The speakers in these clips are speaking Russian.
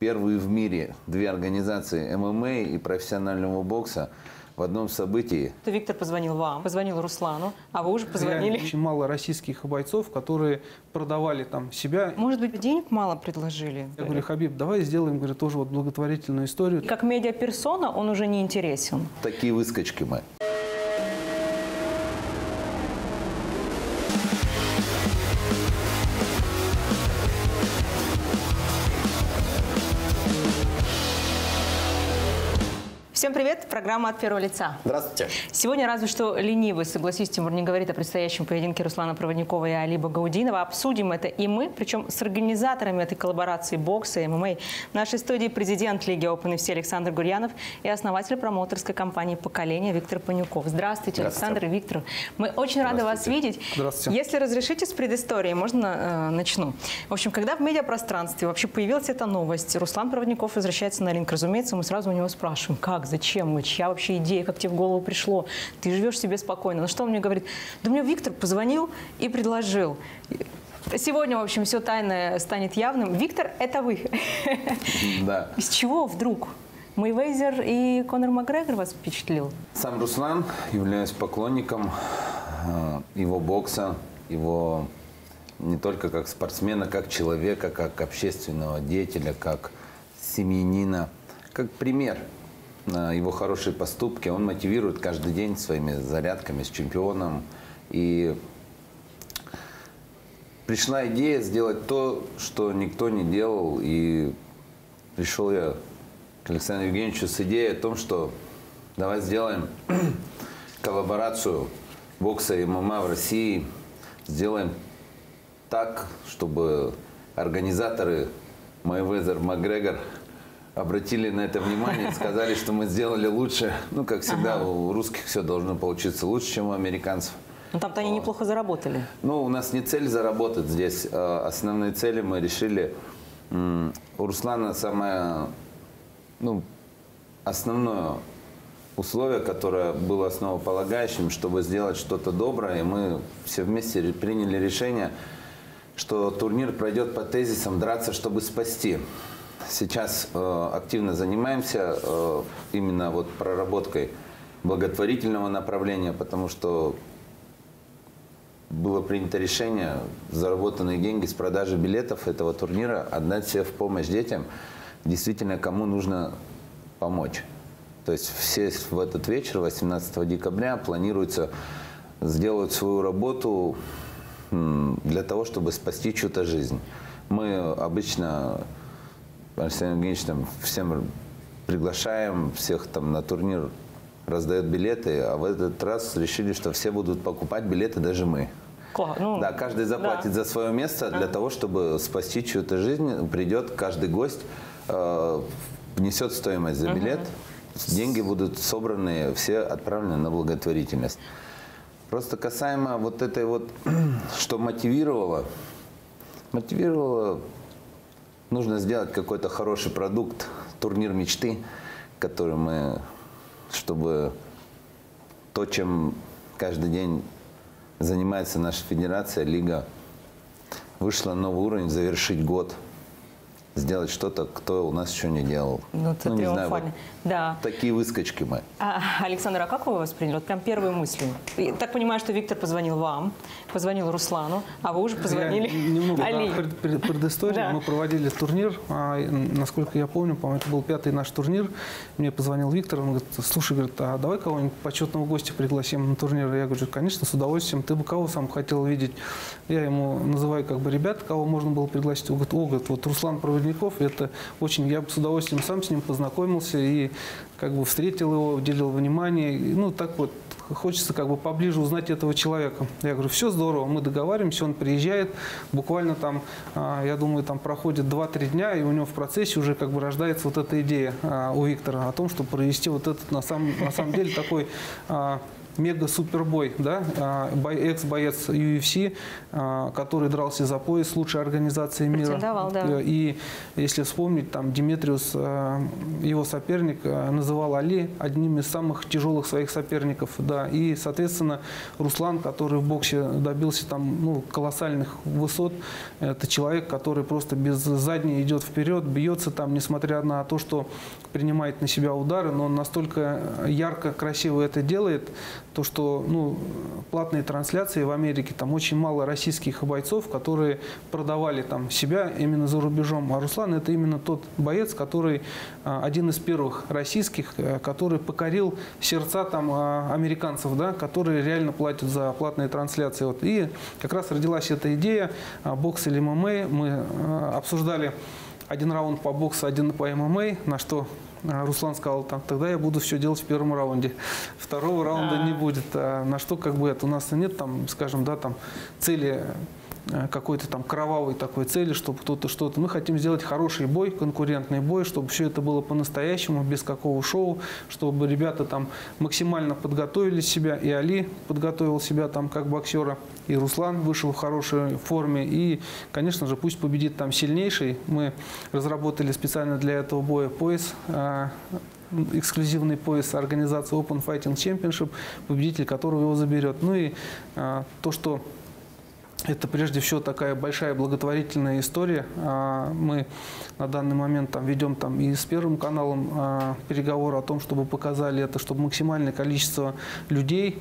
Первые в мире две организации ММА и профессионального бокса в одном событии. То Виктор позвонил вам, позвонил Руслану, а вы уже позвонили. Реально очень мало российских бойцов, которые продавали там себя. Может быть, денег мало предложили? Я говорю, Хабиб, давай сделаем, говорю, тоже вот благотворительную историю. Как медиаперсона он уже не интересен. Такие выскочки мы. Всем привет! Программа «От первого лица». Здравствуйте. Сегодня разве что ленивый, согласись, Тимур не говорит о предстоящем поединке Руслана Проводникова и Алиба Гаудинова. Обсудим это и мы, причем с организаторами этой коллаборации бокса и ММА. В нашей студии президент Лиги Open FC Александр Гурьянов и основатель промоутерской компании «Поколение» Виктор Панюков. Здравствуйте, Здравствуйте. Александр и Виктор. Мы очень рады вас видеть. Здравствуйте. Если разрешите с предыстории, можно э, начну. В общем, когда в медиапространстве вообще появилась эта новость, Руслан Проводников возвращается на ринг, разумеется, мы сразу у него спрашиваем, как, зачем, чья вообще идея, как тебе в голову пришло, ты живешь себе спокойно. На что он мне говорит, да мне Виктор позвонил и предложил. Сегодня, в общем, все тайное станет явным. Виктор, это вы. Да. Из чего вдруг? Мейвезер и Конор Макгрегор вас впечатлил? Сам Руслан, являюсь поклонником э, его бокса, его не только как спортсмена, как человека, как общественного деятеля, как семьянина, как пример его хорошие поступки. Он мотивирует каждый день своими зарядками с чемпионом. И пришла идея сделать то, что никто не делал. И пришел я к Александру Евгеньевичу с идеей о том, что давай сделаем коллаборацию бокса и ММА в России. Сделаем так, чтобы организаторы Майвезер, Макгрегор обратили на это внимание, сказали, что мы сделали лучше. Ну, как всегда, у русских все должно получиться лучше, чем у американцев. Ну, там-то они неплохо заработали. Ну, у нас не цель заработать здесь. а Основные цели мы решили. У Руслана самое, ну, основное условие, которое было основополагающим, чтобы сделать что-то доброе, и мы все вместе приняли решение, что турнир пройдет по тезисам «драться, чтобы спасти». Сейчас э, активно занимаемся э, именно вот проработкой благотворительного направления, потому что было принято решение заработанные деньги с продажи билетов этого турнира отдать все в помощь детям, действительно, кому нужно помочь. То есть все в этот вечер, 18 декабря, планируется сделать свою работу для того, чтобы спасти чью-то жизнь. Мы обычно, Александр Евгеньевич, там, всем приглашаем, всех там на турнир раздает билеты, а в этот раз решили, что все будут покупать билеты, даже мы. Ну, Да, каждый заплатит да. за свое место для того, чтобы спасти чью-то жизнь. Придет каждый гость, э, внесет стоимость за билет. Деньги будут собраны, все отправлены на благотворительность. Просто касаемо вот этой вот, что мотивировало, мотивировало, нужно сделать какой-то хороший продукт, турнир мечты, который мы, чтобы то, чем каждый день занимается наша федерация, лига, вышла на новый уровень, завершить год, сделать что-то, кто у нас еще не делал. Ну, это не знаю, вот. Да. такие выскочки мы. А, Александр, а как вы восприняли? Вот прям первые мысли. Я так понимаю, что Виктор позвонил вам, позвонил Руслану, а вы уже позвонили Я немного Али. да, пред- пред- предыстории. Да. Мы проводили турнир. а, насколько я помню, по-моему, это был пятый наш турнир. Мне позвонил Виктор. Он говорит, слушай, говорит, а давай кого-нибудь почетного гостя пригласим на турнир. Я говорю, конечно, с удовольствием. Ты бы кого сам хотел видеть? Я ему называю как бы ребят, кого можно было пригласить. Он говорит, о, говорит, вот Руслан Проводников, это очень, я бы с удовольствием сам с ним познакомился и как бы встретил его, уделил внимание. Ну, так вот, хочется как бы поближе узнать этого человека. Я говорю, все здорово, мы договариваемся, он приезжает, буквально там, а, я думаю, там проходит 2-3 дня, и у него в процессе уже как бы рождается вот эта идея а, у Виктора о том, чтобы провести вот этот, на самом, на самом деле, такой а, мега-супербой, да, а, экс-боец UFC, а, который дрался за пояс лучшей организации мира. Да. Э, И если вспомнить, там Димитриус, а, его соперник, а, называл Али одним из самых тяжелых своих соперников, да, и, соответственно, Руслан, который в боксе добился там, ну, колоссальных высот, это человек, который просто без задней идет вперед, бьется там, несмотря на то, что принимает на себя удары, но он настолько ярко, красиво это делает, то что ну, платные трансляции в Америке, там очень мало российских бойцов, которые продавали там себя именно за рубежом. А Руслан это именно тот боец, который а, один из первых российских, э, который покорил сердца там а, американцев, да, которые реально платят за платные трансляции. Вот. И как раз родилась эта идея а, бокс или ММА. Мы а, обсуждали один раунд по боксу, один по ММА, на что Руслан сказал, там, тогда я буду все делать в первом раунде. Второго раунда не будет. А на что как бы это у нас нет там, скажем, да, там цели э, какой-то там кровавой такой цели, чтобы кто-то что-то. Мы хотим сделать хороший бой, конкурентный бой, чтобы все это было по-настоящему, без какого шоу, чтобы ребята там максимально подготовили себя, и Али подготовил себя там как боксера, и Руслан вышел в хорошей форме, и, конечно же, пусть победит там сильнейший. Мы разработали специально для этого боя пояс, а, эксклюзивный пояс организации Open Fighting Championship, победитель которого его заберет. Ну и а, то, что это прежде всего такая большая благотворительная история. А, Мы на данный момент там ведем там и с Первым каналом переговоры о том, чтобы показали это, чтобы максимальное количество людей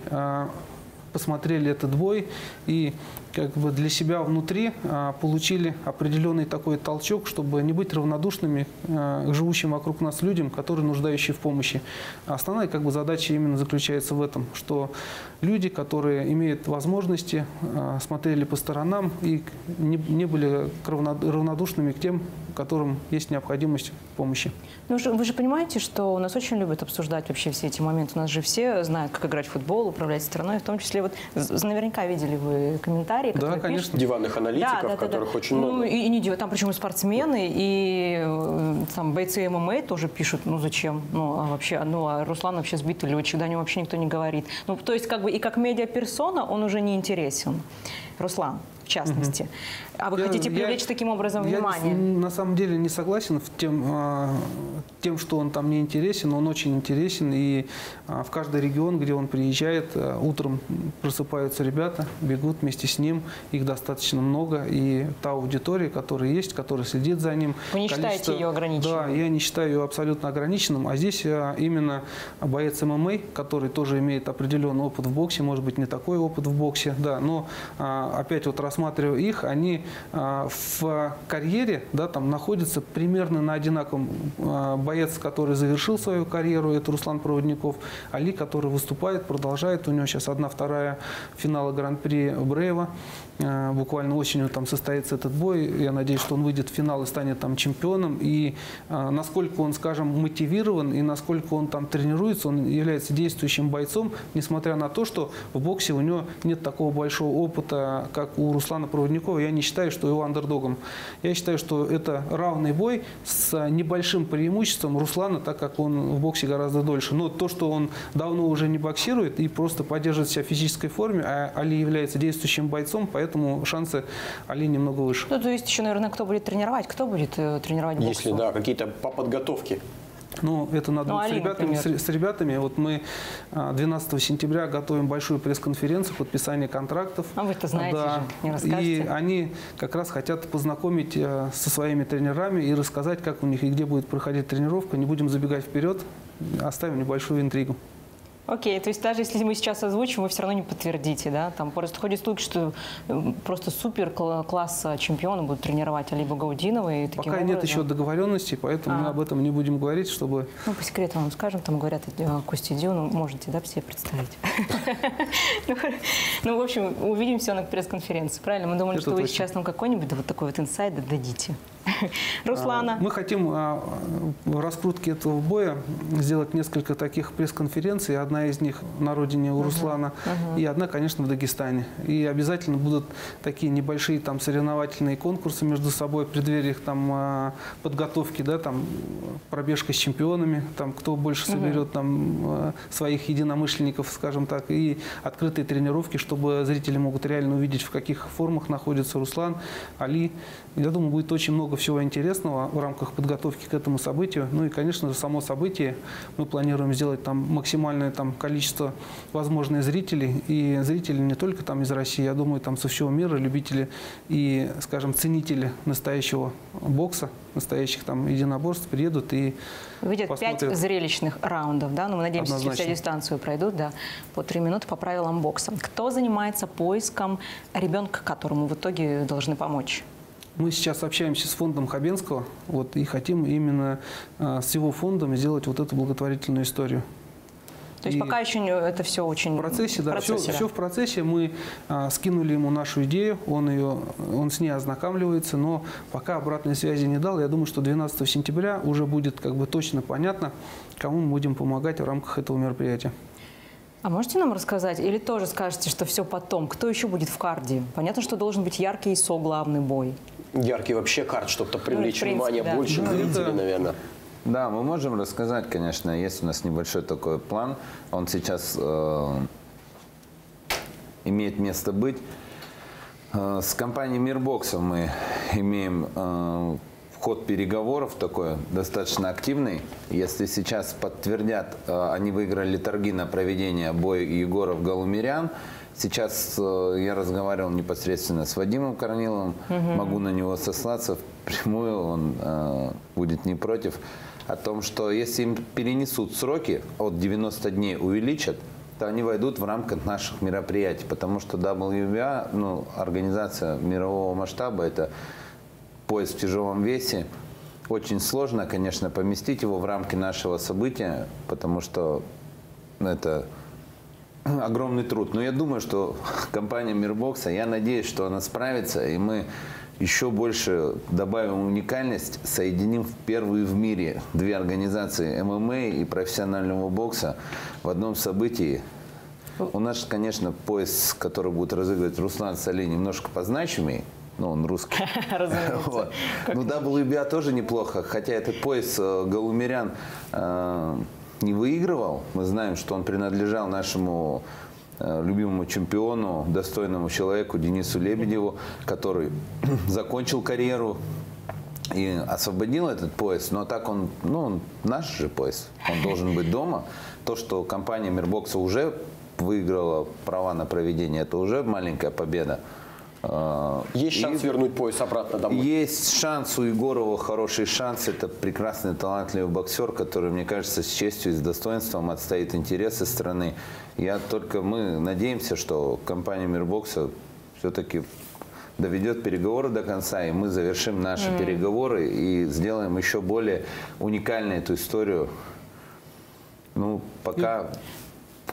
посмотрели этот бой и как бы для себя внутри а, получили определенный такой толчок, чтобы не быть равнодушными а, к живущим вокруг нас людям, которые нуждающие в помощи. Основная как бы задача именно заключается в этом, что люди, которые имеют возможности, а, смотрели по сторонам и не, были равнодушными к тем, которым есть необходимость помощи. Ну, вы же понимаете, что у нас очень любят обсуждать вообще все эти моменты. У нас же все знают, как играть в футбол, управлять страной. В том числе, вот наверняка видели вы комментарии, которые Да, конечно. пишут. Диванных аналитиков, которых очень ну, много. И, и не там причем и спортсмены, и э, там бойцы ММА тоже пишут, ну зачем? Ну а вообще, ну а Руслан вообще сбитый летчик, да, о нем вообще никто не говорит. Ну то есть как бы и как медиаперсона он уже не интересен. Руслан, в частности. А вы Я- хотите я- привлечь таким образом Я внимание? на самом деле не согласен в тем, а, тем, что он там не интересен. Он очень интересен. И а, в каждый регион, где он приезжает, а, утром просыпаются ребята, бегут вместе с ним. Их достаточно много. И та аудитория, которая есть, которая следит за ним. Вы не считаете ее ограниченной? Да, я не считаю ее абсолютно ограниченным. А здесь а, именно боец ММА, который тоже имеет определенный опыт в боксе, может быть, не такой опыт в боксе, да, но а, опять вот рассматривая их, они в карьере, да, там находятся примерно на одинаковом. А, Боец, который завершил свою карьеру, это Руслан Проводников, Али, который выступает, продолжает, у него сейчас одна-вторая финала Гран-при Бреева. А, Буквально осенью там состоится этот бой. Я надеюсь, что он выйдет в финал и станет там чемпионом. И а, насколько он, скажем, мотивирован и насколько он там тренируется, он является действующим бойцом, несмотря на то, что в боксе у него нет такого большого опыта, как у Руслана Проводникова. Я не считаю, что его андердогом. Я считаю, что это равный бой с небольшим преимуществом Руслана, так как он в боксе гораздо дольше. Но то, что он давно уже не боксирует и просто поддерживает себя в физической форме, а Али является действующим бойцом, поэтому шансы Али немного выше. Ну, то есть еще, наверное, кто будет тренировать? Кто будет э, тренировать боксу? Если, да, какие-то по подготовке. Ну, это надо Ну, будет с, ребятами, например. с, с ребятами. Вот мы а, 12 сентября готовим большую пресс-конференцию подписания контрактов. А вы-то знаете Да. же, не И расскажете? они как раз хотят познакомить э, со своими тренерами и рассказать, как у них и где будет проходить тренировка. Не будем забегать вперед, оставим небольшую интригу. Окей, то есть даже если мы сейчас озвучим, вы все равно не подтвердите, да? Там просто ходит слух, что э, просто супер кла- класса чемпиона будут тренировать Али Багаудинова. И таким Пока нет образом- еще договоренностей, поэтому мы А. об этом не будем говорить, чтобы Ну, по секрету вам скажем, там говорят, э, Костя Дюну, можете, да, все представить? Ну, Ну, в общем, увидимся на пресс-конференции, правильно? Мы думали, что вы сейчас нам какой-нибудь вот такой вот инсайд дадите. Руслана. Мы хотим а, в раскрутке этого боя сделать несколько таких пресс-конференций. Одна из них на родине у Руслана и одна, конечно, в Дагестане. И обязательно будут такие небольшие там соревновательные конкурсы между собой в преддверии их там а, подготовки, да, там пробежка с чемпионами, там кто больше соберет там а, своих единомышленников, скажем так, и открытые тренировки, чтобы зрители могут реально увидеть, в каких формах находится Руслан, Али. Я думаю, будет очень много всего интересного в рамках подготовки к этому событию. Ну и, конечно же, само событие мы планируем сделать там максимальное там, количество возможных зрителей. И зрители не только там из России, я думаю, там со всего мира, любители и, скажем, ценители настоящего бокса, настоящих там единоборств приедут и пять посмотрят. зрелищных раундов, да? Ну, мы надеемся, что Однозначно. вся дистанцию пройдут, да, по три минуты по правилам бокса. Кто занимается поиском ребенка, которому в итоге должны помочь? Мы сейчас общаемся с фондом Хабенского вот, и хотим именно а, с его фондом сделать вот эту благотворительную историю. То есть И пока еще не- это все очень... В процессе, да, процессе, все, в процессе. Мы а, скинули ему нашу идею, он, ее, он с ней ознакомливается, но пока обратной связи не дал. Я думаю, что 12 сентября уже будет как бы точно понятно, кому мы будем помогать в рамках этого мероприятия. А можете нам рассказать, или тоже скажете, что все потом? Кто еще будет в карде? Понятно, что должен быть яркий ИСО, главный бой. Яркий вообще карт, чтобы привлечь Ну, принципе, внимание да. больше Ну, зрителей, это- наверное. Да, мы можем рассказать, конечно, есть у нас небольшой такой план. Он сейчас э, имеет место быть. Э, с компанией Мирбокса мы имеем э, ход переговоров такой достаточно активный. Если сейчас подтвердят, э, они выиграли торги на проведение боя Егоров Галумирян. Сейчас э, я разговаривал непосредственно с Вадимом Корниловым, могу на него сослаться впрямую, он э, будет не против, о том, что если им перенесут сроки, от 90 дней увеличат, то они войдут в рамках наших мероприятий, потому что WBA, ну, организация мирового масштаба, это пояс в тяжелом весе. Очень сложно, конечно, поместить его в рамки нашего события, потому что это огромный труд. Но я думаю, что компания Мирбокса, я надеюсь, что она справится, и мы еще больше добавим уникальность, соединим в первые в мире две организации ММА и профессионального бокса в одном событии. У нас, конечно, пояс, который будет разыгрывать Руслан Сали, немножко позначимый, но он русский. Вот. Ну, WBA тоже неплохо, хотя этот пояс э, Галумирян э, не выигрывал. Мы знаем, что он принадлежал нашему э, любимому чемпиону, достойному человеку Денису Лебедеву, который закончил карьеру и освободил этот пояс, но так он, ну, наш же пояс, он должен быть дома. То, что компания Мирбокса уже выиграла права на проведение, это уже маленькая победа. Э, Есть и- шанс вернуть пояс обратно домой. есть шанс у Егорова, хороший шанс. Это прекрасный, талантливый боксер, который, мне кажется, с честью и с достоинством отстоит интересы страны. Я только, мы надеемся, что компания Мирбокса все-таки доведет переговоры до конца, и мы завершим наши переговоры и сделаем еще более уникальной эту историю. Ну, пока...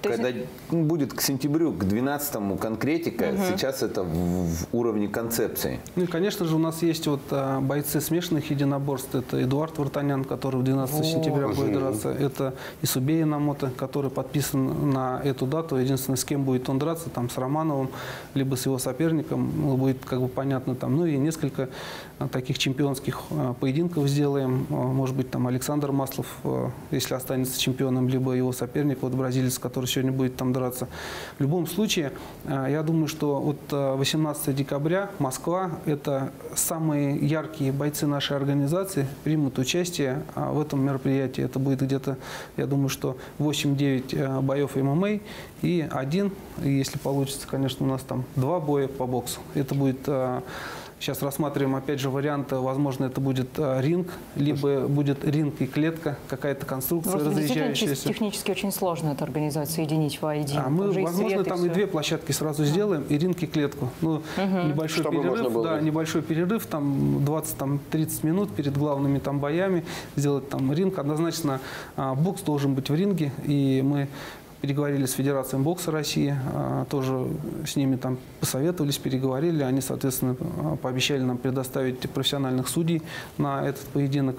То есть- Когда будет к сентябрю, к 12 конкретика, сейчас это в, в уровне концепции. Ну и, конечно же, у нас есть вот а, бойцы смешанных единоборств. Это Эдуард Вартанян, который в 12 сентября будет драться. Это Исубей Намото, который подписан на эту дату. Единственное, с кем будет он драться, там с Романовым, либо с его соперником, ну, будет как бы понятно там. Ну и несколько а, таких чемпионских а, поединков сделаем. А, Может быть, там Александр Маслов, а, если останется чемпионом, либо его соперник, вот бразилец, который сегодня будет там драться. В любом случае, а, я думаю, что вот а, 18 декабря Москва – это самые яркие бойцы нашей организации примут участие а, в этом мероприятии. Это будет где-то, я думаю, что 8-9 а, боев ММА и один, если получится, конечно, у нас там два боя по боксу. Это будет Сейчас рассматриваем, опять же, варианты. Возможно, это будет а, ринг, либо будет ринг и клетка, какая-то конструкция Просто разъезжающаяся. технически очень сложно эту организацию соединить воедино. А мы, и возможно, и там и всё. две площадки сразу сделаем, и ринг, и клетку. Ну, небольшой Чтобы можно перерыв, было- да, небольшой перерыв, там 20-30 минут перед главными там боями, сделать там ринг. Однозначно а, бокс должен быть в ринге, и мы переговорили с Федерацией бокса России, а, тоже с ними там посоветовались, переговорили. Они, соответственно, а, пообещали нам предоставить профессиональных судей на этот поединок.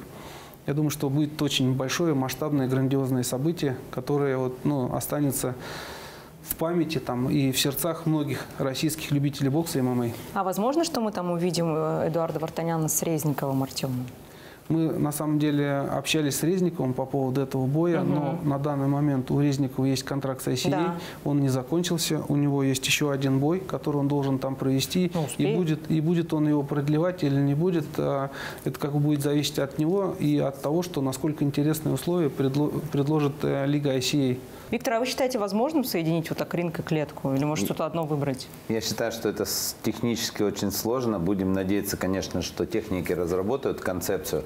Я думаю, что будет очень большое, масштабное, грандиозное событие, которое вот, ну, останется в памяти там, и в сердцах многих российских любителей бокса и ММА. А возможно, что мы там увидим э, Эдуарда Вартаняна с Резниковым Артемом? Мы на самом деле общались с Резниковым по поводу этого боя, угу. но на данный момент у Резникова есть контракт с ICA, да. он не закончился, у него есть еще один бой, который он должен там провести, ну, и будет и будет он его продлевать или не будет, а, это как бы будет зависеть от него и от того, что насколько интересные условия предложит э, Лига ICA. Виктор, а вы считаете возможным соединить вот так ринг и клетку? Или может что-то одно выбрать? Я считаю, что это технически очень сложно. Будем надеяться, конечно, что техники разработают концепцию.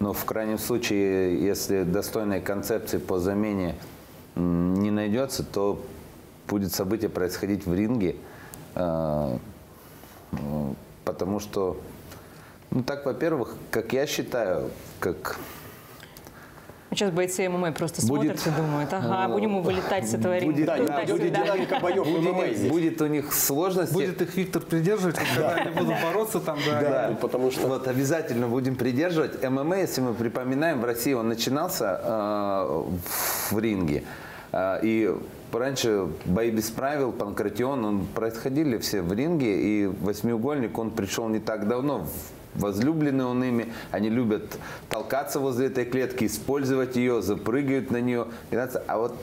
Но в крайнем случае, если достойной концепции по замене не найдется, то будет событие происходить в ринге. А, потому что, ну так, во-первых, как я считаю, как Сейчас бойцы ММА просто будет, смотрят и думают, ага, будем вылетать с этого ринга. Да, да, будет динамика боев будет, будет у них сложности. Будет их Виктор придерживать, когда они будут бороться там. Да, да. потому что... Вот обязательно будем придерживать. ММА, если мы припоминаем, в России он начинался э, в ринге. Э, и раньше бои без правил, Панкратион, он происходили все в ринге, и восьмиугольник, он пришел не так давно, возлюблены он ими, они любят толкаться возле этой клетки, использовать ее, запрыгивают на нее. А вот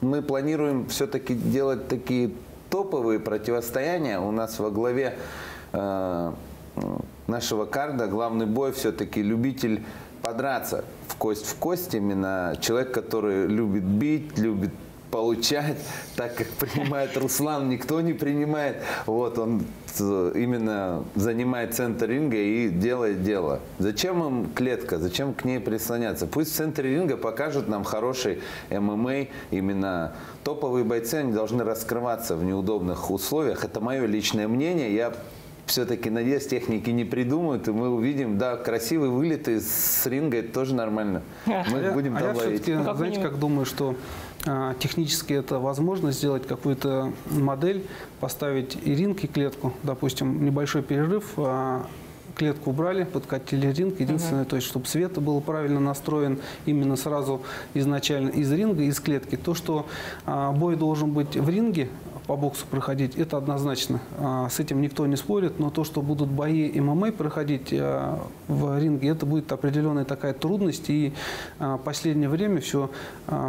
мы планируем все-таки делать такие топовые противостояния. У нас во главе э, нашего карда главный бой все-таки любитель подраться в кость в кость. Именно человек, который любит бить, любит получать, так как принимает Руслан, никто не принимает. Вот он именно занимает центр ринга и делает дело. Зачем им клетка? Зачем к ней прислоняться? Пусть в центре ринга покажут нам хороший ММА. Именно топовые бойцы, они должны раскрываться в неудобных условиях. Это мое личное мнение. Я все-таки, надеюсь, техники не придумают, и мы увидим, да, красивый вылет из ринга, это тоже нормально. Мы а будем а я все-таки, ну, знаете, как думаю, что а, технически это возможно сделать какую-то модель, поставить и ринг, и клетку, допустим, небольшой перерыв, а, клетку убрали, подкатили ринг. Единственное, uh-huh. то есть, чтобы свет был правильно настроен именно сразу изначально из ринга, из клетки. То, что а, бой должен быть в ринге, по боксу проходить, это однозначно. А, с этим никто не спорит, но то, что будут бои ММА проходить а, в ринге, это будет определенная такая трудность. И а, последнее время все,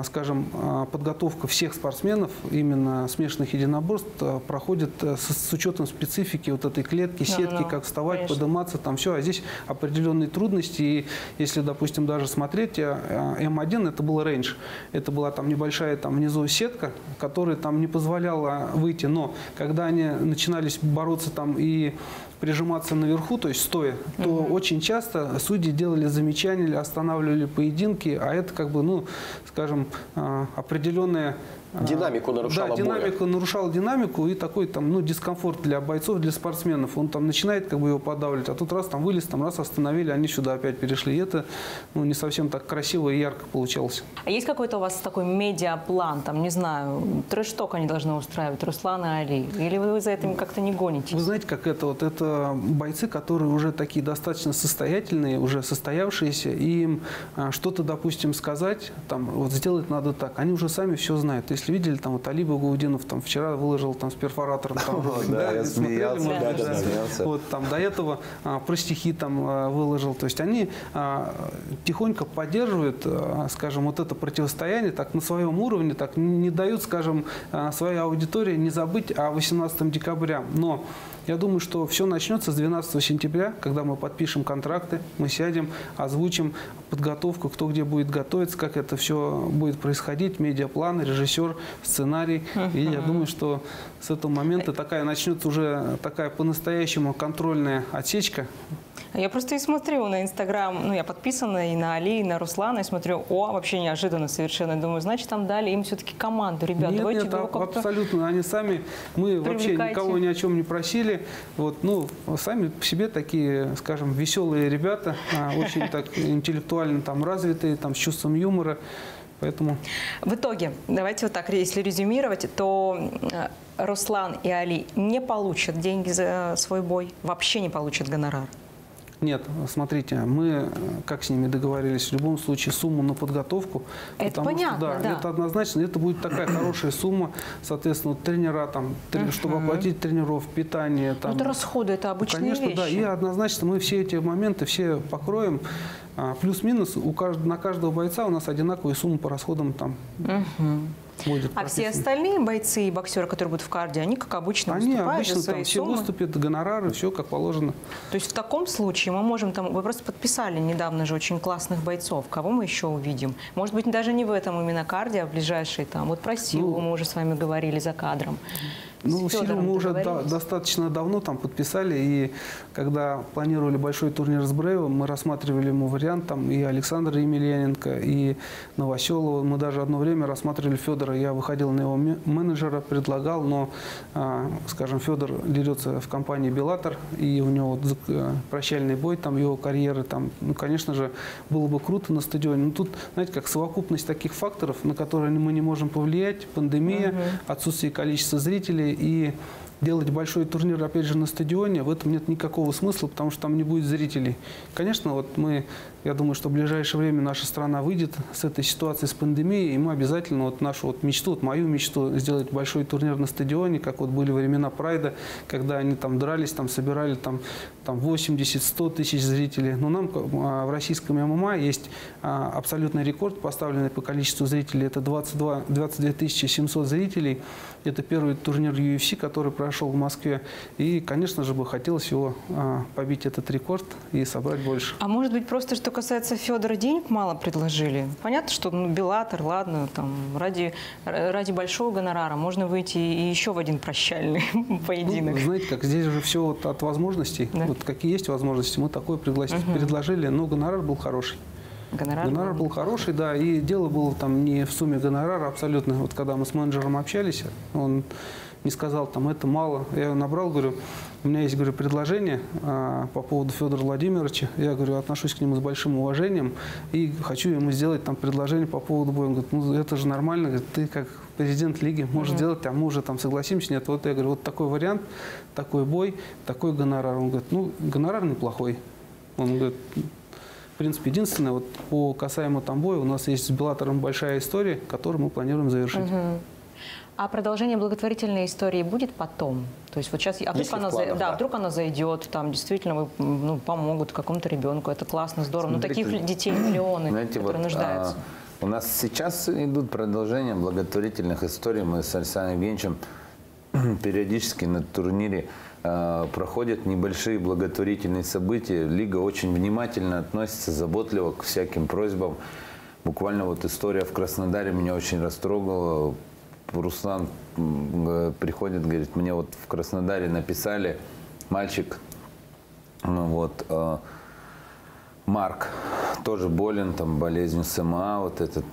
скажем, подготовка всех спортсменов, именно смешанных единоборств, проходит с, учетом специфики вот этой клетки, сетки, как вставать, конечно. подниматься, там все. А здесь определенные трудности. И если, допустим, даже смотреть, М1 это был рейндж. Это была там небольшая там внизу сетка, которая там не позволяла выйти. Но когда они начинались бороться там и прижиматься наверху, то есть стоя, то угу. очень часто судьи делали замечания или останавливали поединки, а это как бы, ну, скажем, а, определенная а, динамику нарушала Да, динамику боя. нарушал динамику и такой там, ну, дискомфорт для бойцов, для спортсменов. Он там начинает как бы его подавливать, а тут раз там вылез, там раз остановили, они сюда опять перешли. И это ну, не совсем так красиво и ярко получалось. А есть какой-то у вас такой медиаплан, там, не знаю, трэш-ток они должны устраивать, Руслан и Али? Или вы за этим как-то не гонитесь? Вы знаете, как это вот, это бойцы, которые уже такие достаточно состоятельные, уже состоявшиеся, и им а, что-то, допустим, сказать, там, вот сделать надо так, они уже сами все знают если видели, там вот Али Багаудинов там вчера выложил там с перфоратором. Да, я смеялся. Вот там до этого а, про стихи там а, выложил. То есть они а, тихонько поддерживают, скажем, вот это противостояние так на своем уровне, так не дают, скажем, своей аудитории не забыть о 18 декабря. Но я думаю, что все начнется с 12 сентября, когда мы подпишем контракты, мы сядем, озвучим подготовку, кто где будет готовиться, как это все будет происходить, медиаплан, режиссер, сценарий. И я думаю, что с этого момента такая начнется уже такая по-настоящему контрольная отсечка я просто и смотрю на Инстаграм, ну, я подписана и на Али, и на Руслана, и смотрю, о, вообще неожиданно совершенно. Думаю, значит, там дали им все-таки команду, ребят, нет, давайте нет, абсолютно, они сами, мы вообще никого ни о чем не просили. Вот, ну, сами по себе такие, скажем, веселые ребята, а, очень так интеллектуально там развитые, там с чувством юмора. Поэтому В итоге, давайте вот так, если резюмировать, то э, Руслан и Али не получат деньги за свой бой, вообще не получат гонорар. Нет, смотрите, мы э, как с ними договорились, в любом случае сумму на подготовку. Это потому что, понятно, да. Это однозначно, это будет такая хорошая сумма, соответственно, тренера там, трен- чтобы оплатить тренеров, питание там. Ну, это расходы, это обычные Конечно, вещи. да. И однозначно мы все эти моменты все покроем. А, Плюс-минус у кажд- на каждого бойца у нас одинаковые суммы по расходам там будет. А все остальные бойцы и боксеры, которые будут в карде, они, как обычно, Они выступают обычно за свои там все суммы. выступят, гонорары, все как положено. То есть в таком случае мы можем там... Вы просто подписали недавно же очень классных бойцов. Кого мы еще увидим? Может быть, даже не в этом именно карде, а в ближайшей там. Вот про силу мы уже с вами говорили за кадром. Ну, С Федором мы уже договорились? достаточно давно там подписали, и когда планировали большой турнир с Бреевым, мы рассматривали ему вариант там и Александра Емельяненко, и Новоселова. Мы даже одно время рассматривали Федора. Я выходил на его ме- менеджера, предлагал, но, а, скажем, Федор дерется в компании «Беллатор», и у него вот э, прощальный бой, там его карьеры, там, ну, конечно же, было бы круто на стадионе. Но тут, знаете, как совокупность таких факторов, на которые мы не можем повлиять, пандемия, отсутствие количества зрителей и делать большой турнир, опять же, на стадионе, в этом нет никакого смысла, потому что там не будет зрителей. Конечно, вот мы, я думаю, что в ближайшее время наша страна выйдет с этой ситуации, с пандемией, и мы обязательно вот нашу вот мечту, вот мою мечту сделать большой турнир на стадионе, как вот были времена Прайда, когда они там дрались, там собирали там, там 80-100 тысяч зрителей. Но нам а, в российском ММА есть а, абсолютный рекорд, поставленный по количеству зрителей. Это 22, 22 700 зрителей. Это первый турнир UFC, который прошел в Москве. И, конечно же, бы хотелось его а, побить этот рекорд и собрать больше. А может быть, просто что касается Федора, денег мало предложили? Понятно, что ну, Беллатор, ладно, там, ради, ради большого гонорара можно выйти и еще в один прощальный поединок. Ну, знаете, как здесь же все вот от возможностей. Да. Вот какие есть возможности, мы такое предложили, но гонорар был хороший. Гонорар, Гонорар был. хороший, да, и дело было там не в сумме гонорара абсолютно. Вот когда мы с менеджером общались, он не сказал, там, это мало. Я его набрал, говорю, у меня есть, говорю, предложение а, по поводу Федора Владимировича. Я, говорю, отношусь к нему с большим уважением и хочу ему сделать там предложение по поводу боя. Он говорит, ну, это же нормально, говорит, ты как президент лиги можешь сделать, а мы уже там согласимся. Нет, вот я говорю, вот такой вариант, такой бой, такой гонорар. Он говорит, ну, гонорар неплохой. Он говорит, принципе, единственное, вот по касаемо там боя, у нас есть с Беллатором большая история, которую мы планируем завершить. А продолжение благотворительной истории будет потом? То есть вот сейчас, а вдруг, она, за- планах, да, да? вдруг она зайдет, там действительно вы, ну, помогут какому-то ребенку, это классно, здорово. Ну Смотрите, таких детей миллионы, Знаете, которые вот, нуждаются. а, у нас сейчас идут продолжения благотворительных историй. Мы с Александром Евгеньевичем периодически на турнире а, проходят небольшие благотворительные события. Лига очень внимательно относится, заботливо к всяким просьбам. Буквально вот история в Краснодаре меня очень растрогала. Руслан г- приходит, говорит, мне вот в Краснодаре написали, мальчик, ну вот, а, Марк тоже болен, там, болезнью СМА, вот этот,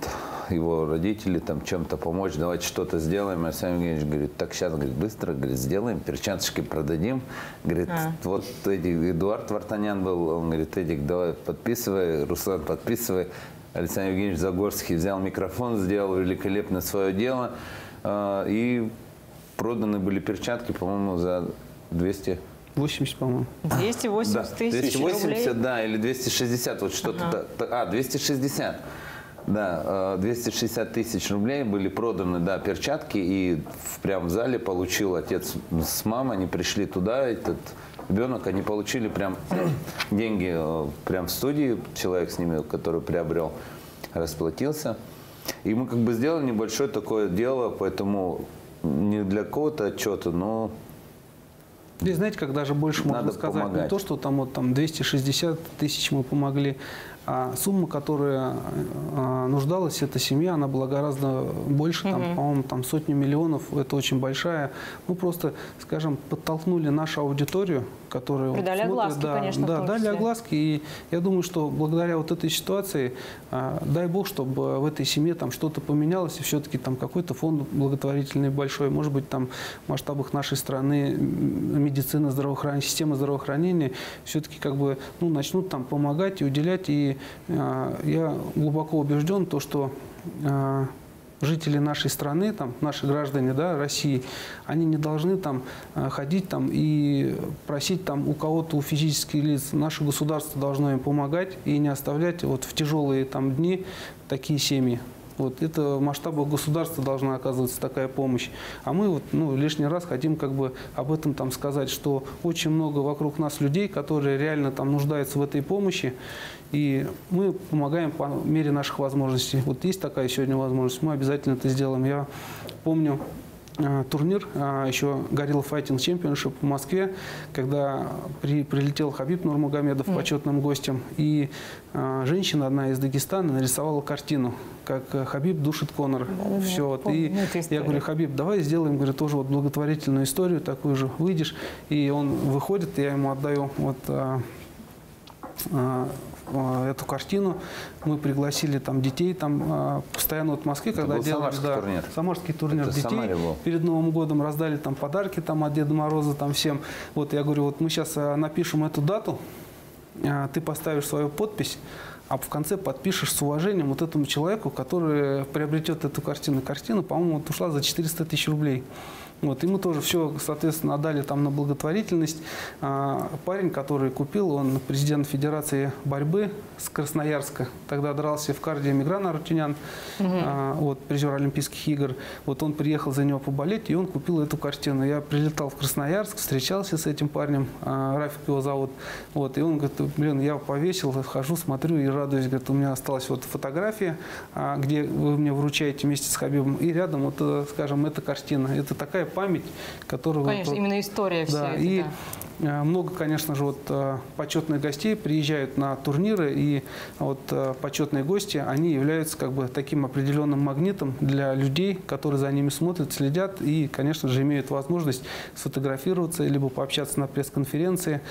его родители там чем-то помочь, давайте что-то сделаем. Александр Евгеньевич говорит, так сейчас, говорит, быстро, говорит, сделаем, перчаточки продадим. Говорит, вот Эдик, Эдуард Вартанян был, он говорит, Эдик, давай подписывай, Руслан, подписывай. Александр Евгеньевич Загорский взял микрофон, сделал великолепно свое дело. а, И проданы были перчатки, по-моему, за 200 80, по-моему. 280 да, тысяч 280, рублей. да, или 260, вот что-то. та- А, 260. Да, э, 260 тысяч рублей были проданы, да, перчатки, и прям в зале получил отец с мамой, они пришли туда, этот ребенок, они получили прям деньги э, прям в студии, человек с ними, который приобрел, расплатился. И мы как бы сделали небольшое такое дело, поэтому не для кого-то отчета, но Здесь, знаете, как даже больше можно Надо сказать, не помогать. то, что там вот там 260 тысяч мы помогли, а сумма, которая э, нуждалась эта семья, она была гораздо больше, там, по-моему, там сотни миллионов, это очень большая. Мы просто, скажем, подтолкнули нашу аудиторию, которая вот Придали смотрит, огласки, да, конечно, да, дали огласки, и я думаю, что благодаря вот этой ситуации, а, дай бог, чтобы в этой семье там что-то поменялось, и все-таки там какой-то фонд благотворительный большой, может быть, там в масштабах нашей страны медицина, здравоохранения, система здравоохранения все-таки как бы ну, начнут там помогать и уделять. И а, я глубоко убежден, то, что э, жители нашей страны, там, наши граждане да, России, они не должны там э, ходить там и просить там у кого-то, у физических лиц. Наше государство должно им помогать и не оставлять вот в тяжелые там дни такие семьи. Вот это в масштабах государства должна оказываться такая помощь. А мы вот, ну, лишний раз хотим как бы об этом там сказать, что очень много вокруг нас людей, которые реально там нуждаются в этой помощи. И мы помогаем по мере наших возможностей. Вот есть такая сегодня возможность, мы обязательно это сделаем. Я помню, э, турнир, э, еще Горилла Файтинг Чемпионшип в Москве, когда при, прилетел Хабиб Нурмагомедов почетным гостем, и э, женщина одна из Дагестана нарисовала картину, как Хабиб душит Конора. Да-да-да, Все, вот. помню И я говорю, Хабиб, давай сделаем, говорю, тоже вот благотворительную историю такую же, выйдешь. И он выходит, я ему отдаю вот а, а, а, эту картину. Мы пригласили там детей, там а, постоянно вот в Москве, когда был делали, самарский турнир. самарский турнир Это детей. Перед Новым годом раздали там подарки там от Деда Мороза там всем. Вот я говорю, вот мы сейчас напишем эту дату, ты поставишь свою подпись, а в конце подпишешь с уважением вот этому человеку, который приобретет эту картину. Картина, по-моему, вот ушла за 400 тысяч рублей. Вот, и мы тоже все, соответственно, отдали там на благотворительность. А, парень, который купил, он президент Федерации борьбы с Красноярска. Тогда дрался в карде Мигран Арутюнян, а, вот, призер Олимпийских игр. Вот он приехал за него поболеть, и он купил эту картину. Я прилетал в Красноярск, встречался с этим парнем, а, Рафик его зовут. Вот, и он говорит, блин, я повесил, хожу, смотрю и радуюсь. Говорит, у меня осталась вот фотография, а, где вы мне вручаете вместе с Хабибом. И рядом, вот, э, скажем, эта картина. Это такая память, которую... Конечно, вот- именно история вся да, эта, и да. э, много, конечно же, вот э, почетных гостей приезжают на турниры, и вот э, почетные гости, они являются как бы таким определенным магнитом для людей, которые за ними смотрят, следят и, конечно же, имеют возможность сфотографироваться, либо пообщаться на пресс-конференции.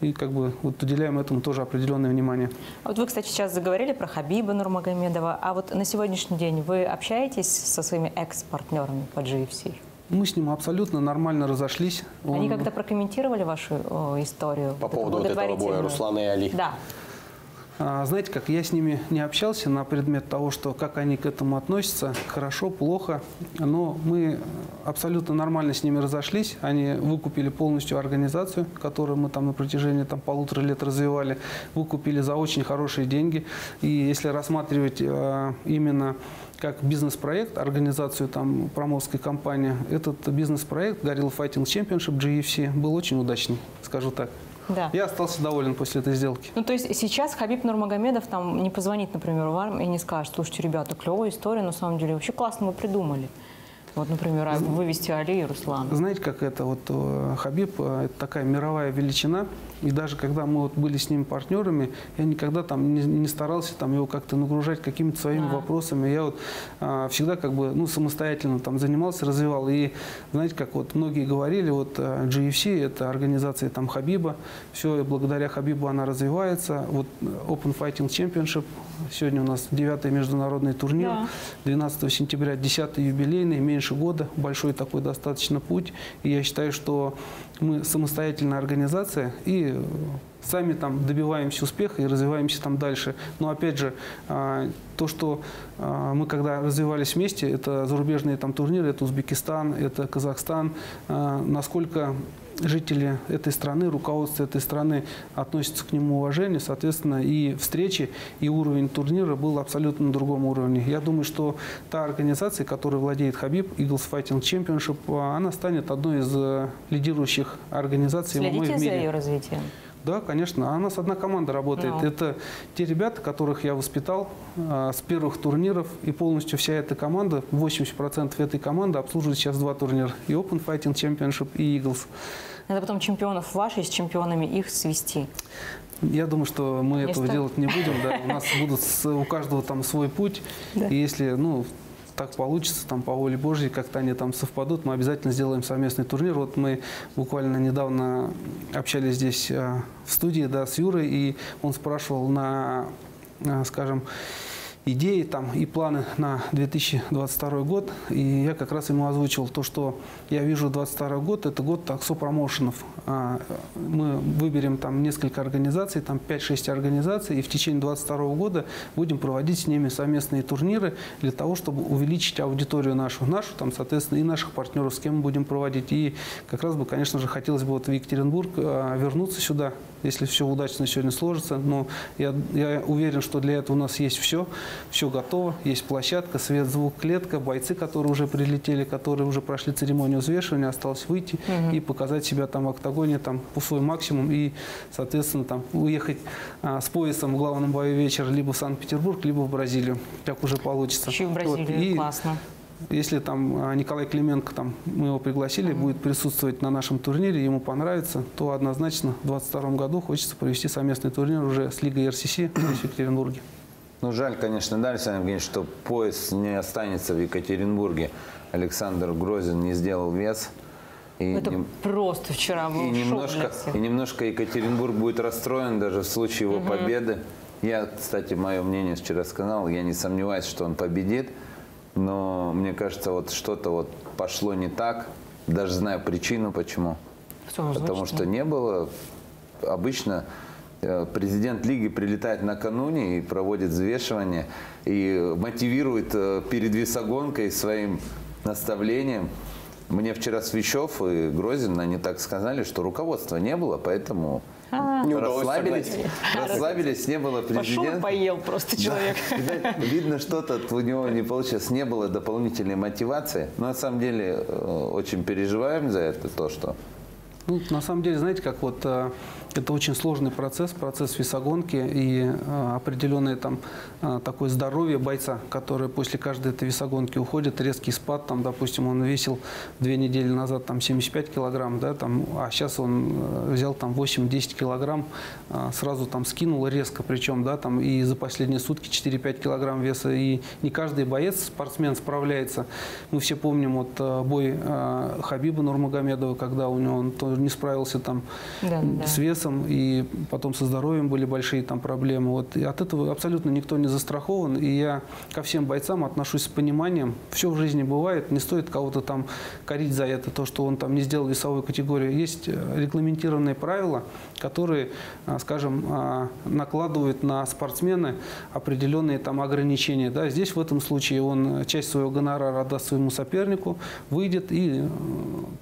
И как бы вот уделяем этому тоже определенное внимание. А Вот вы, кстати, сейчас заговорили про Хабиба Нурмагомедова. А вот на сегодняшний день вы общаетесь со своими экс-партнерами по GFC? Мы с ним абсолютно нормально разошлись. Они Он- как-то прокомментировали вашу э, историю? По вот поводу вот этого боя? Руслана и Али. Да. А, Знаете, как я с ними не общался на предмет того, что как они к этому относятся, хорошо, плохо, но мы абсолютно нормально с ними разошлись. Они выкупили полностью организацию, которую мы там на протяжении там, полутора лет развивали, выкупили за очень хорошие деньги. И если рассматривать э, именно как бизнес-проект, организацию там промоутерской компании, этот бизнес-проект Gorilla Fighting Championship GFC был очень удачный, скажу так. Да. Я остался доволен после этой сделки. Ну, то есть сейчас Хабиб Нурмагомедов там не позвонит, например, вам и не скажет, слушайте, ребята, клевая история, на самом деле, вообще классно вы придумали. Вот, например, а вывести Али и Руслана. Знаете, как это вот э, Хабиб э, это такая мировая величина, и даже когда мы вот были с ним партнерами, я никогда там не, не старался там его как-то нагружать какими-то своими Да. вопросами. Я вот а, всегда как бы ну самостоятельно там занимался, развивал. И знаете, как вот многие говорили, вот э, GFC это организация там Хабиба, все благодаря Хабибу она развивается. Вот Open Fighting Championship сегодня у нас девятый международный турнир. Да. 12 сентября 10 юбилейный, меньше года, большой такой достаточно путь. И я считаю, что мы самостоятельная организация и сами там добиваемся успеха и развиваемся там дальше. Но опять же, а, то, что а, мы когда развивались вместе, это зарубежные там турниры, это Узбекистан, это Казахстан, а, насколько жители этой страны, руководство этой страны относятся к нему уважение, соответственно, и встречи, и уровень турнира был абсолютно на другом уровне. Я думаю, что та организация, которой владеет Хабиб, Eagles Fighting Championship, она станет одной из э, лидирующих организаций Следите в за мире. ее развитием? Да, конечно. А у нас одна команда работает. Ну. Это те ребята, которых я воспитал а, с первых турниров. И полностью вся эта команда, 80% этой команды обслуживает сейчас два турнира. И Open Fighting Championship, и Eagles. Надо потом чемпионов ваших с чемпионами их свести. Я думаю, что мы Не этого стоит. делать не будем. Да. У нас будут с- у каждого там свой путь. Да. И если, ну, так получится, там по воле Божьей, как-то они там совпадут, мы обязательно сделаем совместный турнир. Вот мы буквально недавно общались здесь а, в студии, да, с Юрой, и он спрашивал на, а, скажем, идеи там и планы на 2022 год. И я как раз ему озвучил то, что я вижу 2022 год, это год таксо промоушенов. А, Мы выберем там несколько организаций, там 5-6 организаций, и в течение 2022 года будем проводить с ними совместные турниры для того, чтобы увеличить аудиторию нашу, нашу там, соответственно, и наших партнеров, с кем мы будем проводить. И как раз бы, конечно же, хотелось бы вот в Екатеринбург а, вернуться сюда, если все удачно сегодня сложится. Но я, я уверен, что для этого у нас есть все, все готово. Есть площадка, свет, звук, клетка, бойцы, которые уже прилетели, которые уже прошли церемонию взвешивания, осталось выйти и показать себя там в октагоне там, по свой максимум и, соответственно, там уехать а, с поясом в главном бою вечера либо в Санкт-Петербург, либо в Бразилию, как уже получится. Еще в Вот. Бразилию. И Классно. Если там а, Николай Клименко, там, мы его пригласили, будет присутствовать на нашем турнире, ему понравится, то однозначно в 2022 году хочется провести совместный турнир уже с Лигой РСС в Екатеринбурге. Ну, жаль, конечно, да, Александр Евгеньевич, что пояс не останется в Екатеринбурге. Александр Грозин не сделал вес. И Это нем- просто вчера был И немножко, и немножко Екатеринбург будет расстроен даже в случае его победы. Я, кстати, мое мнение вчера сказал, я не сомневаюсь, что он победит, но мне кажется, вот что-то вот пошло не так, даже знаю причину почему. Что, Потому что не было, обычно э, президент лиги прилетает накануне и проводит взвешивание и мотивирует э, перед весогонкой своим наставлением. Мне вчера Свящев и Грозин, они так сказали, что руководства не было, поэтому Не удалось расслабились, расслабились, не было Пошел президента. поел просто человек. Видать, Видно, что-то у него не получилось, не было дополнительной мотивации. Но на самом деле э, очень переживаем за это, то, что Ну, на самом деле, знаете, как вот э, это очень сложный процесс, процесс весогонки и э, определенное там э, такое здоровье бойца, которое после каждой этой весогонки уходит, резкий спад, там, допустим, он весил две недели назад там 75 килограмм, да, там, а сейчас он взял там 8-10 килограмм, сразу там скинул резко, причем, да, там и за последние сутки 4-5 килограмм веса, и не каждый боец, спортсмен справляется. Мы все помним вот бой Хабиба Нурмагомедова, когда у него он тоже не справился там Да, да. с весом, и потом со здоровьем были большие там проблемы. Вот. И от этого абсолютно никто не застрахован, и я ко всем бойцам отношусь с пониманием. Все в жизни бывает, не стоит кого-то там корить за это, то, что он там не сделал весовую категорию. Есть э, регламентированные правила, которые, а, скажем, а, накладывают на спортсмена определенные там ограничения. Да. Здесь в этом случае он часть своего гонорара отдаст своему сопернику, выйдет и, э,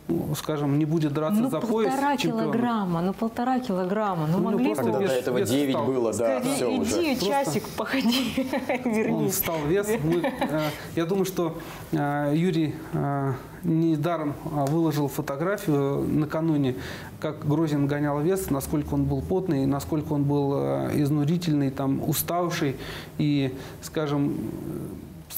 ну, скажем, не будет драться Ну, за пояс полтора чемпиона. килограмма, ну полтора килограмма, ну Ну, могли просто бы... Когда вес- до этого вес 9 встал. было, да, Скажи, все уже. иди, часик, походи, Он вернись. стал вес. Мы, э, я думаю, что э, Юрий э, недаром а, выложил фотографию накануне, как Грозин гонял вес, насколько он был потный, насколько он был э, изнурительный, там, уставший и, скажем,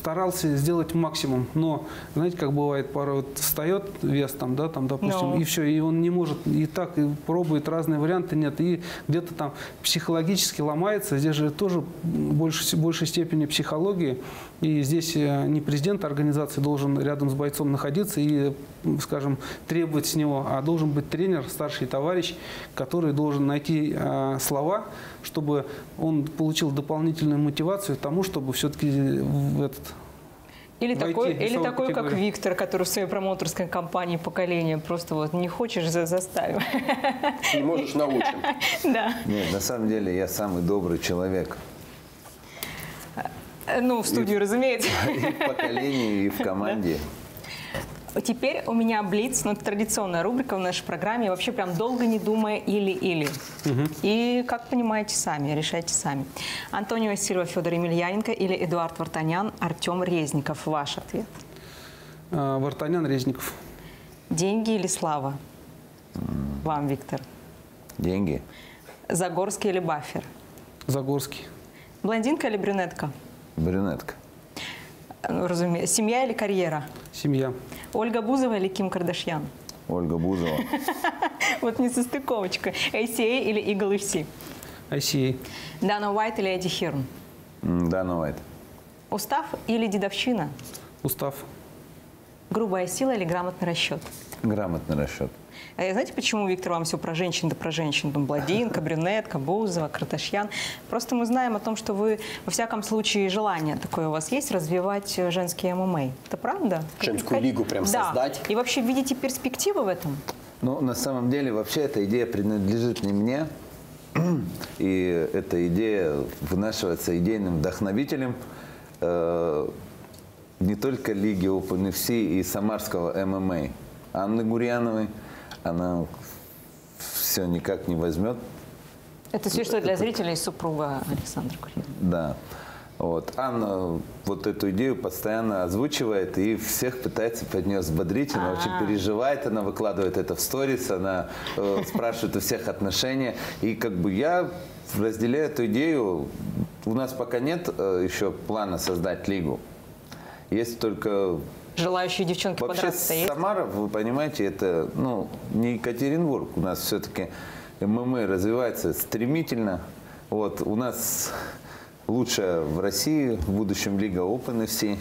старался сделать максимум, но знаете, как бывает, порой вот встает вес там, да, там, допустим, Ну. и все, и он не может, и так, и пробует разные варианты, нет, и где-то там психологически ломается, здесь же тоже больше, большей степени психологии, и здесь э, не президент организации должен рядом с бойцом находиться и, скажем, требовать с него, а должен быть тренер, старший товарищ, который должен найти э, слова, чтобы он получил дополнительную мотивацию к тому, чтобы все-таки в этот Или войти такой, или такой, как. Виктор, который в своей промоутерской компании поколения просто вот не хочешь, за- заставим. Не можешь научим. Да. Нет, на самом деле я самый добрый человек. Ну, в студию, разумеется. И в поколении, и в команде. Теперь у меня блиц, ну, это традиционная рубрика в нашей программе, вообще прям долго не думая или-или. И, как понимаете сами, решайте сами. Антонио Сильва, Федор Емельяненко или Эдуард Вартанян, Артем Резников. Ваш ответ. э, Вартанян Резников. Деньги или слава? Вам, Виктор. Деньги. Загорский или Баффер? Загорский. Блондинка или брюнетка? Брюнетка. Ну, разумеется. Семья или карьера? Семья. Ольга Бузова или Ким Кардашьян? Ольга Бузова. Вот несостыковочка. ACA или Eagle FC? ICA. Дана Уайт или Эдди Хирн? М, Да, ну это. Устав или дедовщина? Устав. Грубая сила или грамотный расчет? Грамотный расчет. А я знаете, почему, Виктор, вам все про женщин, да про женщин? Там Бладинка, Брюнетка, Бузова, Краташьян. Просто мы знаем о том, что вы, во всяком случае, желание такое у вас есть развивать э, женский ММА. Это правда? Женскую Как- лигу прям да. создать. И вообще видите перспективы в этом? Ну, на самом деле, вообще эта идея принадлежит не мне. И эта идея вынашивается идейным вдохновителем э, не только Лиги OpenFC и Самарского ММА. Анны Гурьяновой. Она все никак не возьмет Это все, что для зрителей супруга Александра Курина. Да. Вот. Анна вот эту идею постоянно озвучивает и всех пытается под нее взбодрить. Она очень А. переживает, она выкладывает это в сторис, она э, спрашивает у всех отношения. И как бы я разделяю эту идею. У нас пока нет э, еще плана создать лигу. Есть только Желающие девчонки Вообще подраться есть? Самара, вы понимаете, это ну, не Екатеринбург. У нас все-таки ММА развивается стремительно. Вот, у нас лучшая в России в будущем лига Open FC.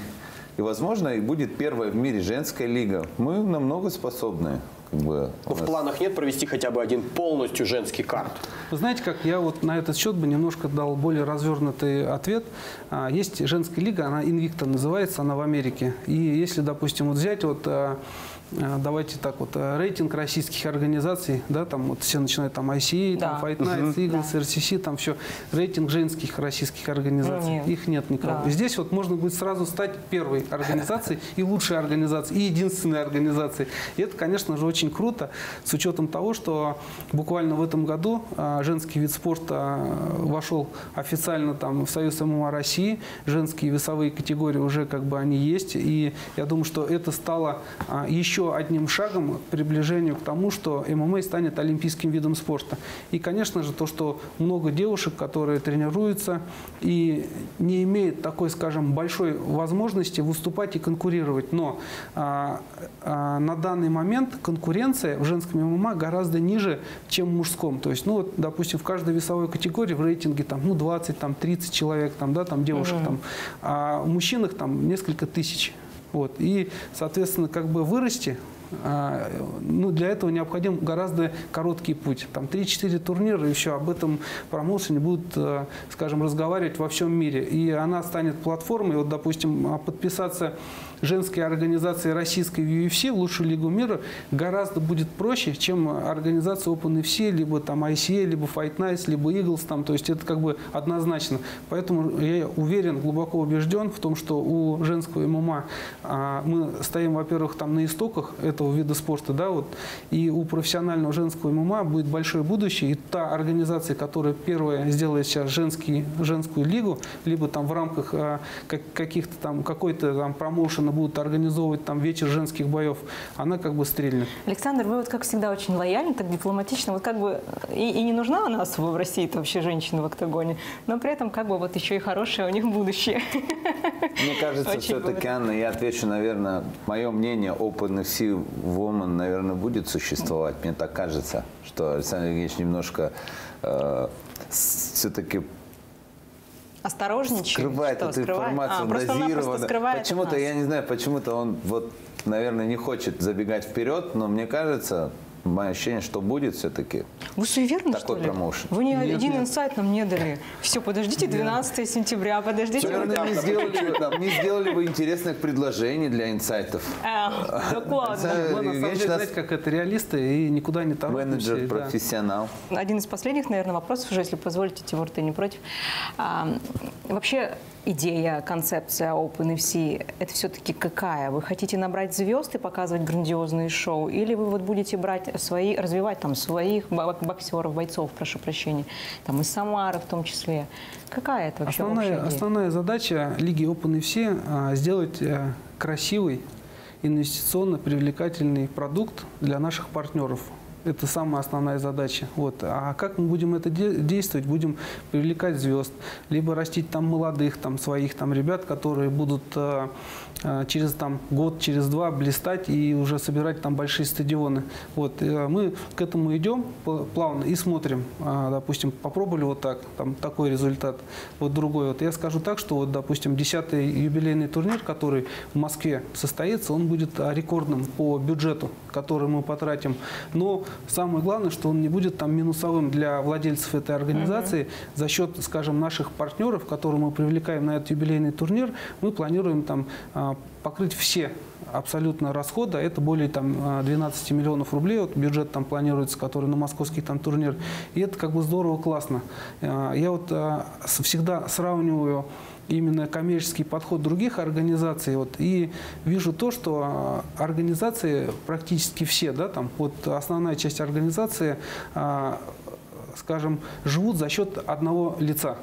И, возможно, и будет первая в мире женская лига. Мы намного способны. Как бы, Но в нас- планах нет провести хотя бы один полностью женский карт. Вы знаете, как я вот на этот счет бы немножко дал более развернутый ответ. А, Есть женская лига, она Invicta называется, она в Америке. И если, допустим, вот взять вот а, давайте так вот, а, рейтинг российских организаций, да, там вот все начинают там ICA, там Да. Fight Night, Eagles, RCC, там все, рейтинг женских российских организаций, Нет. их нет никого. Да. Здесь вот можно будет сразу стать первой организацией и лучшей организацией, и единственной организацией. И это, конечно же, очень круто, с учетом того, что буквально в этом году а, женский вид спорта вошел официально там в Союз ММА России, женские весовые категории уже как бы они есть, и я думаю, что это стало а, еще одним шагом к приближению к тому, что ММА станет олимпийским видом спорта. И, конечно же, то, что много девушек, которые тренируются и не имеют такой, скажем, большой возможности выступать и конкурировать. Но а, а, на данный момент конкуренция в женском ММА гораздо ниже, чем в мужском. То есть, ну вот, допустим, в каждой весовой категории в рейтинге там, ну, 20, там, 30 человек, там, да, там девушек, там, а в мужчинах там несколько тысяч. Вот. И, соответственно, как бы вырасти, ну, для этого необходим гораздо короткий путь. Там 3-4 турнира, все, об этом промоушене будут, э, скажем, разговаривать во всем мире. И она станет платформой, вот, допустим, а, подписаться женской организации российской в UFC, в лучшую лигу мира, гораздо будет проще, чем организация OpenFC, либо там ICA, либо Fight Nights, либо Eagles, там, то есть это как бы однозначно. Поэтому я уверен, глубоко убежден в том, что у женского ММА а, мы стоим, во-первых, там на истоках этого вида спорта, да, вот, и у профессионального женского ММА будет большое будущее, и та организация, которая первая сделает сейчас женский, женскую лигу, либо там в рамках а, как- каких-то там, какой-то там промоушена будут организовывать там вечер женских боев, она как бы стрельнет. Александр, вы вот как всегда очень лояльны, так дипломатично. Вот как бы и, и не нужна она особо в России вообще женщина в октагоне, но при этом как бы вот еще и хорошее у них будущее. Мне кажется, все-таки. Анна, я отвечу, наверное, мое мнение, Open FC Woman, наверное, будет существовать. Мне так кажется, что Александр Евгеньевич немножко все-таки Осторожничай. скрывает Что, эту скрывает? информацию А, дозированно. Почему-то, я не знаю, почему-то он вот, наверное, не хочет забегать вперед, но мне кажется, мое ощущение, что будет все-таки. Вы суеверны, Такой что ли? промоушен. Вы ни Нет, один нет. инсайт нам не дали. Все, подождите 12 сентября, подождите. Наверное, не сделали, не сделали бы интересных предложений для инсайтов. А, да ладно. Мы на самом деле, знаете, как это реалисты и никуда не торопимся. Менеджер, профессионал. Один из последних, наверное, вопросов уже, если позволите, Тимур, ты не против. А, вообще идея, концепция OpenFC, это все-таки какая? Вы хотите набрать звезд и показывать грандиозные шоу? Или вы вот будете брать свои, развивать там своих бо- боксеров, бойцов, прошу прощения, там из Самары в том числе? Какая это вообще Основная, идея? основная задача Лиги OpenFC а, сделать э, красивый, инвестиционно привлекательный продукт для наших партнеров. Это самая основная задача. Вот. А как мы будем это де- действовать? Будем привлекать звезд, либо растить там молодых, там своих там ребят, которые будут э, через там год, через два блистать и уже собирать там большие стадионы. Вот. Э, Мы к этому идем плавно и смотрим. А, Допустим, попробовали вот так, там такой результат, вот другой. Вот я скажу так, что вот, допустим, 10-й юбилейный турнир, который в Москве состоится, он будет а, рекордным по бюджету, который мы потратим. Но самое главное, что он не будет там минусовым для владельцев этой организации. За счет, скажем, наших партнеров, которые мы привлекаем на этот юбилейный турнир, мы планируем там а, покрыть все абсолютно расходы, а это более там а, 12 миллионов рублей, вот бюджет там планируется, который на московский там турнир, и это как бы здорово, классно. А, Я вот а, всегда сравниваю именно коммерческий подход других организаций, вот, и вижу то, что а, организации практически все, да, там, вот основная часть организации, а, скажем, живут за счет одного лица.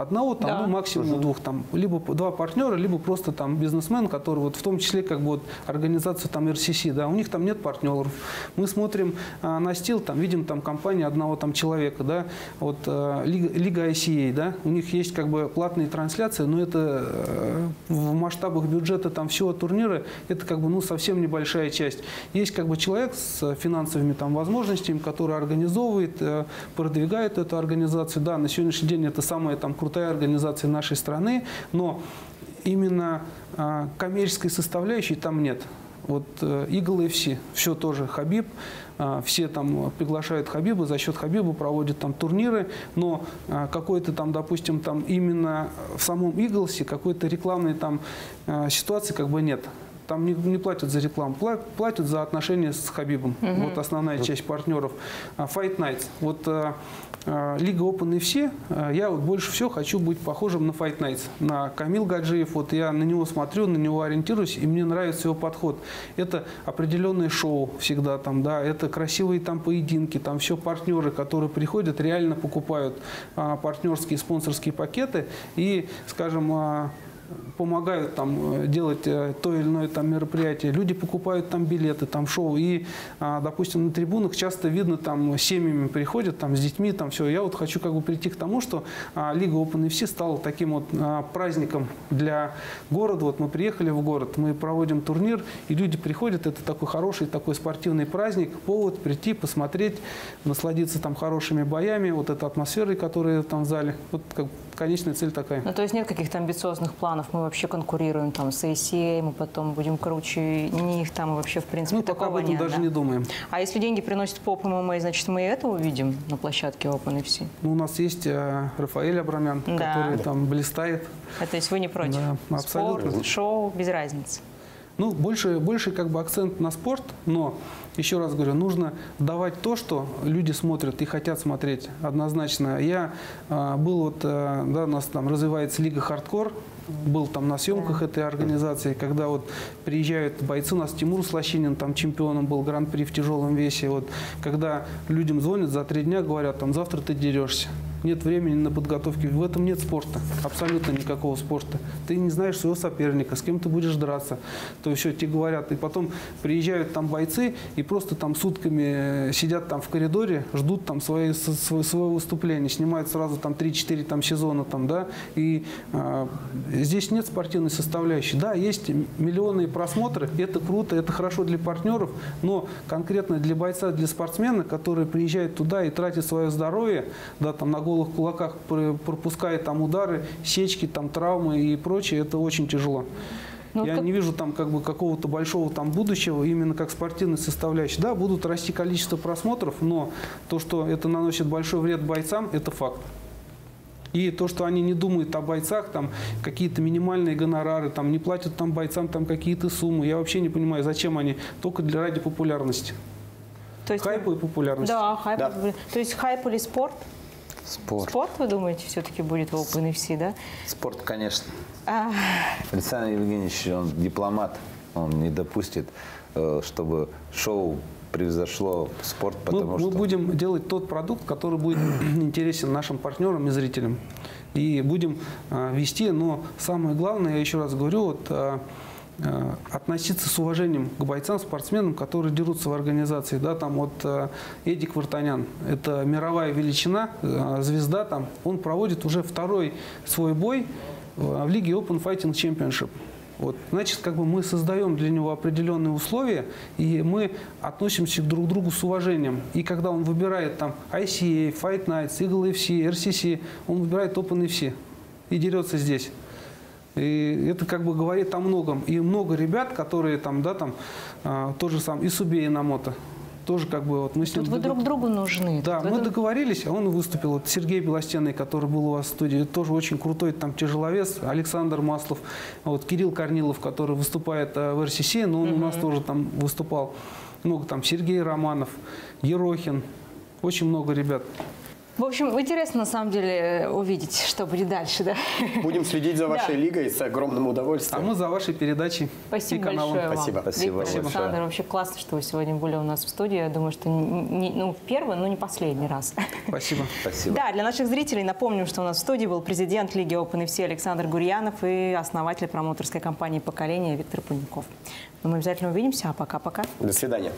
Одного, там, Да. ну, максимум двух, там, либо два партнера, либо просто там бизнесмен, который вот в том числе как бы вот организацию там RCC, да, у них там нет партнеров. Мы смотрим а, на стил, там видим там компания одного там человека, да, вот а, Лига, Лига ICA, да, у них есть как бы платные трансляции, но это э, в масштабах бюджета там всего турнира это как бы ну совсем небольшая часть. Есть как бы человек с финансовыми там возможностями, который организовывает, э, продвигает эту организацию. Да, на сегодняшний день это самая там крутая организация нашей страны, но именно а, коммерческой составляющей там нет. Вот э, Eagle FC, все тоже Хабиб, а, все там приглашают Хабиба, за счет Хабиба проводят там турниры, но а, какой-то там, допустим, там именно в самом Иглсе какой-то рекламной там ситуации как бы нет. Там не, не платят за рекламу, пла- платят за отношения с Хабибом. Вот основная часть партнеров. Fight Nights. Вот Лига Open и все, а, я вот больше всего хочу быть похожим на Fight Nights, на Камил Гаджиев. Вот я на него смотрю, на него ориентируюсь, и мне нравится его подход. Это определенное шоу всегда там, да, это красивые там поединки, там все партнеры, которые приходят, реально покупают а, партнерские спонсорские пакеты и, скажем, а, помогают там э, делать э, то или иное там мероприятие. Люди покупают там билеты, там шоу. И, а, допустим, на трибунах часто видно там семьями приходят там с детьми, там все. Я вот хочу как бы прийти к тому, что а, Лига Open FC стала таким вот а, праздником для города. Вот мы приехали в город, мы проводим турнир, и люди приходят. Это такой хороший такой спортивный праздник, повод прийти, посмотреть, насладиться там хорошими боями, вот этой атмосферой, которая там в зале. Вот как конечная цель такая. Ну, то есть нет каких-то амбициозных планов, мы вообще конкурируем там с ACA, мы потом будем круче них, там и вообще в принципе Мы пока об этом нет, даже да? не думаем. А если деньги приносит поп ММА, значит мы и это увидим на площадке OpenFC? Ну, у нас есть э, Рафаэль Абрамян, Да. который там блистает. А, то есть вы не против? Да, абсолютно. Спорт, шоу, без разницы. Ну, больше, больше как бы акцент на спорт, но, еще раз говорю, нужно давать то, что люди смотрят и хотят смотреть однозначно. Я э, был вот, э, да, у нас там развивается Лига Хардкор, был там на съемках этой организации, когда вот приезжают бойцы, у нас Тимур Слащинин там чемпионом был гран-при в тяжелом весе, вот, когда людям звонят за три дня, говорят, там, завтра ты дерешься. Нет времени на подготовки. В этом нет спорта. Абсолютно никакого спорта. Ты не знаешь своего соперника, с кем ты будешь драться. То есть, тебе говорят. И потом приезжают там бойцы и просто там сутками э, сидят там в коридоре, ждут там свои, свое, свое выступление. Снимают сразу там 3-4 там сезона там, да. И а, здесь нет спортивной составляющей. Да, есть миллионные просмотры. Это круто, это хорошо для партнеров. Но конкретно для бойца, для спортсмена, который приезжает туда и тратит свое здоровье, да, там на голых кулаках пр- пропускает там удары, сечки, там травмы и прочее, это очень тяжело. Ну, Я как- не вижу там как бы какого-то большого там будущего именно как спортивной составляющей. Да, будут расти количество просмотров, но то, что это наносит большой вред бойцам, это факт. И то, что они не думают о бойцах, там какие-то минимальные гонорары, там не платят там бойцам там какие-то суммы. Я вообще не понимаю, зачем они. Только для ради популярности. То есть, Хайпа и популярности. Да, хайп. Да. То есть хайп или спорт? Спорт. Спорт, вы думаете, все-таки будет в OpenFC, да? Спорт, конечно. А, Александр Евгеньевич, он дипломат, он не допустит, э, чтобы шоу превзошло спорт, Мы, потому мы что... будем делать тот продукт, который будет интересен нашим партнерам и зрителям. И будем а, вести, но самое главное, я еще раз говорю, вот, а, э, относиться с уважением к бойцам, спортсменам, которые дерутся в организации. Да, там вот э, Эдик Вартанян, это мировая величина, э, звезда там, он проводит уже второй свой бой в лиге Open Fighting Championship. Вот. Значит, как бы мы создаем для него определенные условия, и мы относимся друг к другу с уважением. И когда он выбирает там ICA, Fight Nights, Eagle FC, RCC, он выбирает Open FC и дерется здесь. И это как бы говорит о многом. И много ребят, которые там, да, там, а, тоже сам, Исубей Намото, тоже как бы вот мы с ним... Тут вы друг другу нужны. Да, мы друг- договорились, а он выступил. Вот Сергей Белостенный, который был у вас в студии, тоже очень крутой там тяжеловес. Александр Маслов, вот Кирилл Корнилов, который выступает э, в РСС, но он у нас тоже там выступал. Много там Сергей Романов, Ерохин, очень много ребят. В общем, интересно на самом деле увидеть, что будет дальше, да? Будем следить за вашей Да. лигой с огромным А удовольствием. мы за вашей передачей Спасибо и каналом. большое вам. Спасибо. Спасибо Виктор большое. Александр, вообще классно, что вы сегодня были у нас в студии. Я думаю, что не, не- ну, первый, но не последний раз. Спасибо. Спасибо. Да, для наших зрителей напомним, что у нас в студии был президент Лиги Open FC Александр Гурьянов и основатель промоутерской компании «Поколение» Виктор Пуняков. Но мы обязательно увидимся, а пока-пока. До свидания.